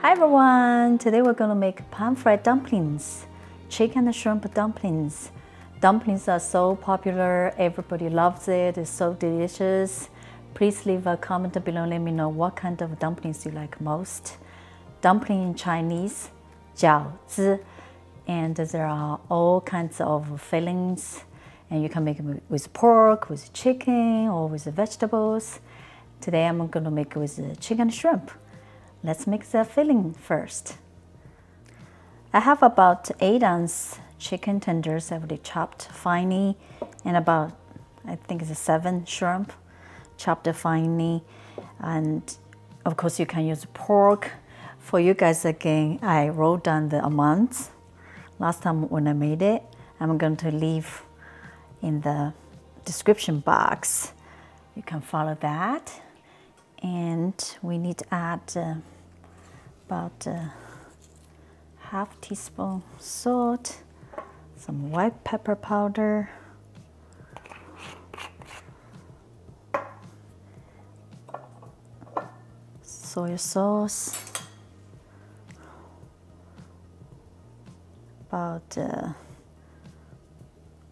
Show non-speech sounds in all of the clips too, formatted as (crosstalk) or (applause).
Hi everyone! Today we're going to make pan-fried dumplings, chicken and shrimp dumplings. Dumplings are so popular, everybody loves it, it's so delicious. Please leave a comment below, let me know what kind of dumplings you like most. Dumpling in Chinese, 饺子, and there are all kinds of fillings and you can make it with pork, with chicken, or with vegetables. Today I'm going to make it with chicken and shrimp. Let's make the filling first. I have about 8 ounce chicken tenders already chopped finely and about I think it's 7 shrimp chopped finely and of course you can use pork. For you guys again I wrote down the amounts last time when I made it. I'm going to leave in the description box. You can follow that and we need to add uh, about uh, half teaspoon salt, some white pepper powder, soy sauce, about uh,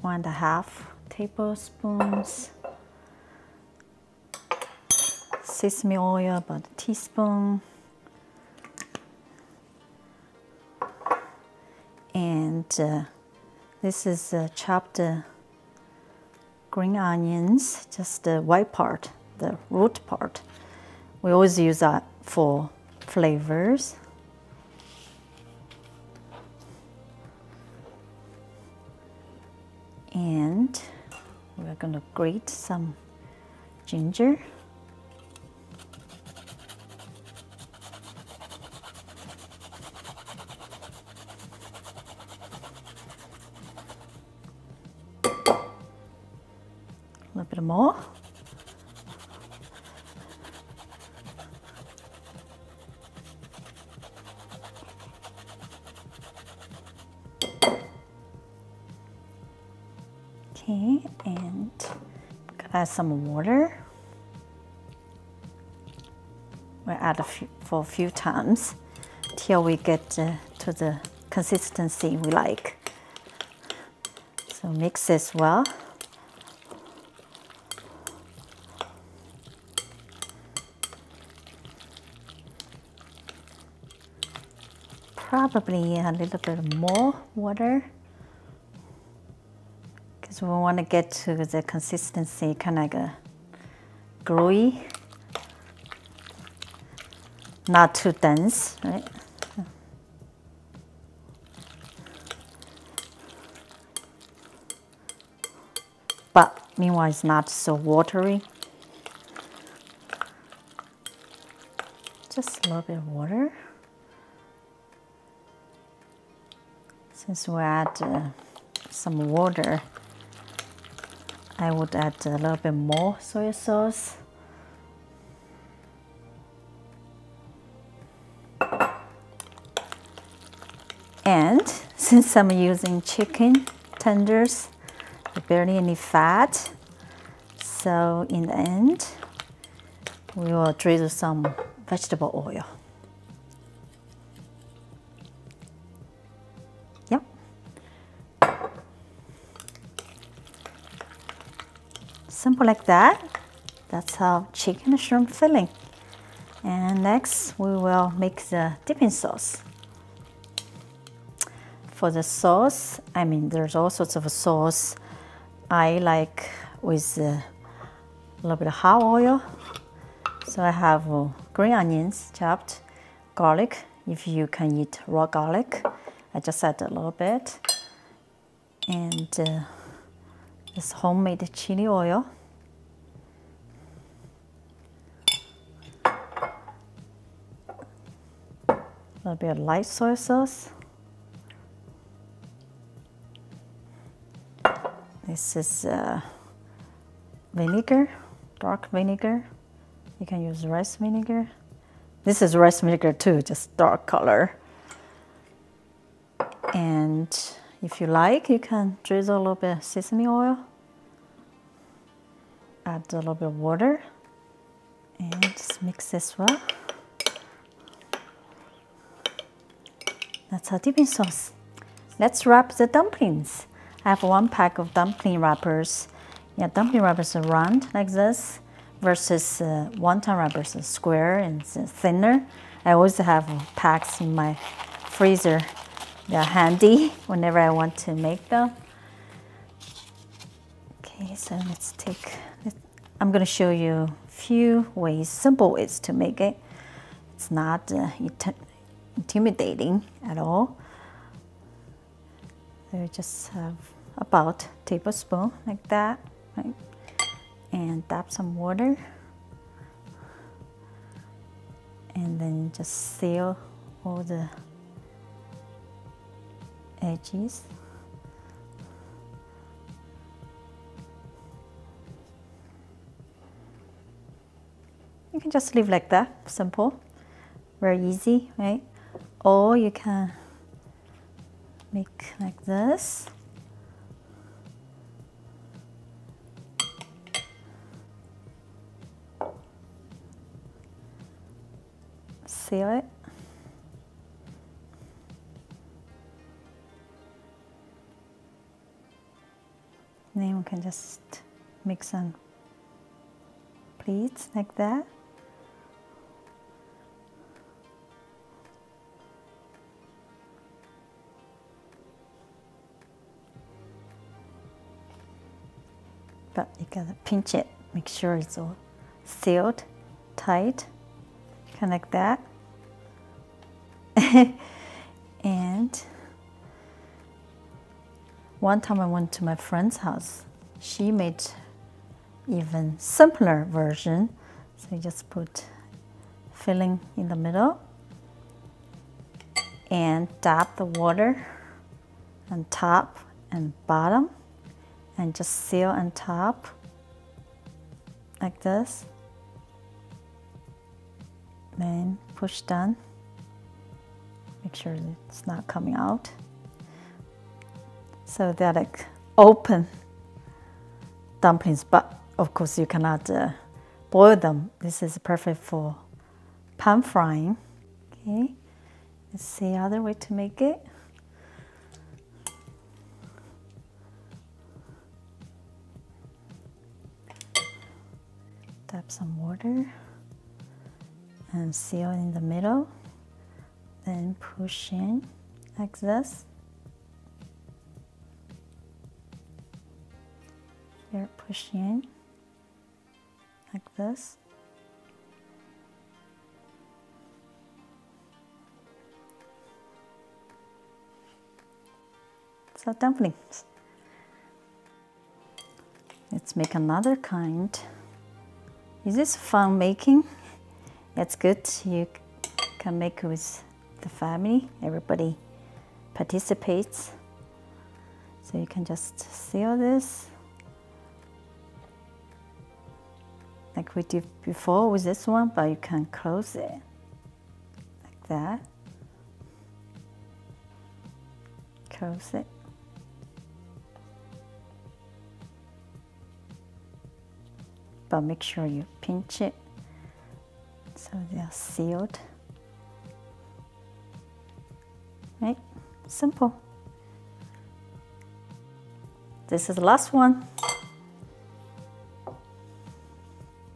one and a half tablespoons sesame oil, about a teaspoon. And uh, this is uh, chopped uh, green onions, just the white part, the root part. We always use that for flavors. And we're going to grate some ginger. A little bit more. Okay, and add some water. We'll add a few, for a few times till we get uh, to the consistency we like. So mix this well. Probably a little bit more water because we want to get to the consistency kind of like a gooey, not too dense, right? But meanwhile, it's not so watery. Just a little bit of water. Since we add uh, some water, I would add a little bit more soy sauce. And (laughs) since I'm using chicken tenders, barely any fat, so in the end, we will drizzle some vegetable oil. Simple like that. That's how chicken shrimp filling. And next we will make the dipping sauce. For the sauce, I mean there's all sorts of sauce. I like with a little bit of hot oil. So I have uh, green onions chopped, garlic, if you can eat raw garlic. I just add a little bit. And uh, this homemade chili oil. A little bit of light soy sauce. This is uh, vinegar, dark vinegar. You can use rice vinegar. This is rice vinegar too, just dark color. And if you like, you can drizzle a little bit of sesame oil. Add a little bit of water and just mix this well. That's our dipping sauce. Let's wrap the dumplings. I have one pack of dumpling wrappers. Yeah, dumpling wrappers are round like this versus uh, wonton wrappers are square and thinner. I always have packs in my freezer. They're handy whenever I want to make them. Okay, so let's take, I'm gonna show you a few ways, simple ways to make it. It's not uh, intimidating at all. So just have about tablespoon like that, right? And dab some water. And then just seal all the edges. You can just leave like that, simple, very easy, right? Or you can make like this. Seal it. Can just make some pleats like that. but you gotta pinch it, make sure it's all sealed tight, kind of like that. (laughs) and one time I went to my friend's house. She made even simpler version. So you just put filling in the middle and dab the water on top and bottom and just seal on top like this. Then push down make sure it's not coming out. So they're like open dumplings but of course you cannot uh, boil them. This is perfect for pan frying. Okay let's see other way to make it. Tap some water and seal in the middle. Then push in like this here push in like this so dumplings let's make another kind is this fun making? (laughs) It's good. You can make with the family. Everybody participates. So you can just seal this like we did before with this one, but you can close it like that. Close it. but make sure you pinch it so they are sealed. Right? Simple. This is the last one.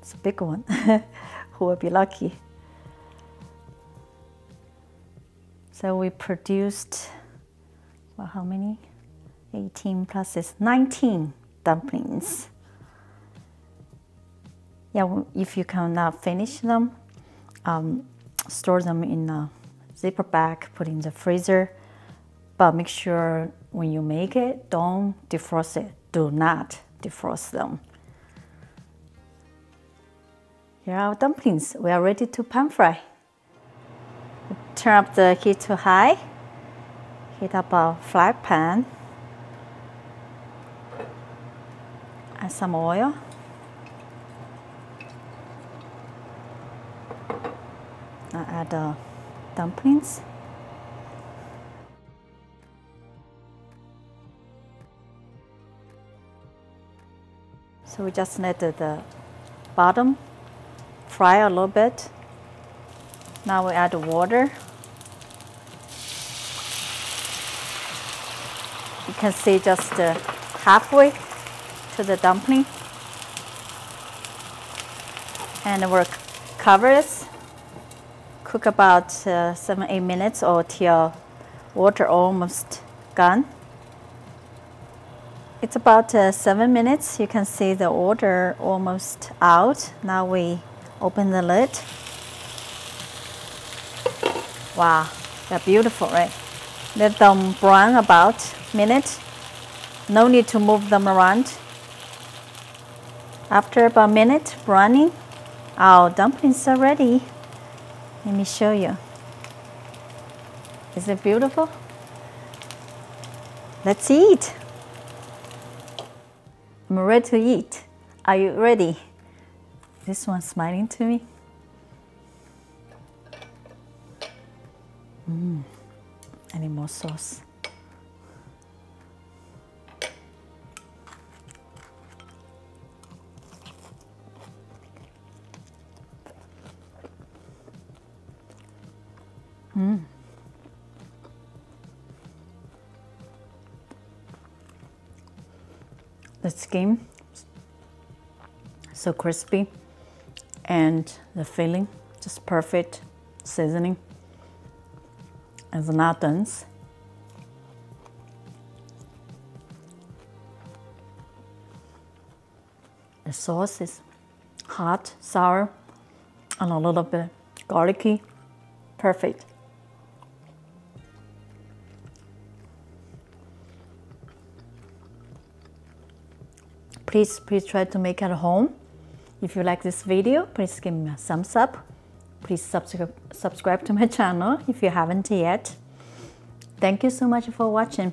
It's a big one. (laughs) Who will be lucky? So we produced, well, how many? 18 plus is 19 dumplings yeah, if you cannot finish them, um, store them in a zipper bag, put in the freezer. But make sure when you make it, don't defrost it. Do not defrost them. Here are our dumplings. We are ready to pan fry. Turn up the heat to high. Heat up a flat pan. Add some oil. Add uh, dumplings. So we just let the bottom fry a little bit. Now we add the water. You can see just uh, halfway to the dumpling. And we'll cover it, cook about uh, seven, eight minutes or till water almost gone. It's about uh, seven minutes. You can see the water almost out. Now we open the lid. Wow, they're beautiful, right? Let them brown about minute. No need to move them around. After about a minute browning, our dumplings are ready. Let me show you. Is it beautiful? Let's eat. I'm ready to eat. Are you ready? This one smiling to me. Mmm. Any more sauce? Mmm. The skin so crispy and the filling just perfect seasoning the not dense. The sauce is hot, sour, and a little bit garlicky. Perfect. Please, please try to make at home. If you like this video, please give me a thumbs up. Please subscribe, subscribe to my channel if you haven't yet. Thank you so much for watching.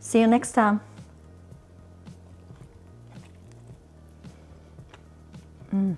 See you next time. Mm.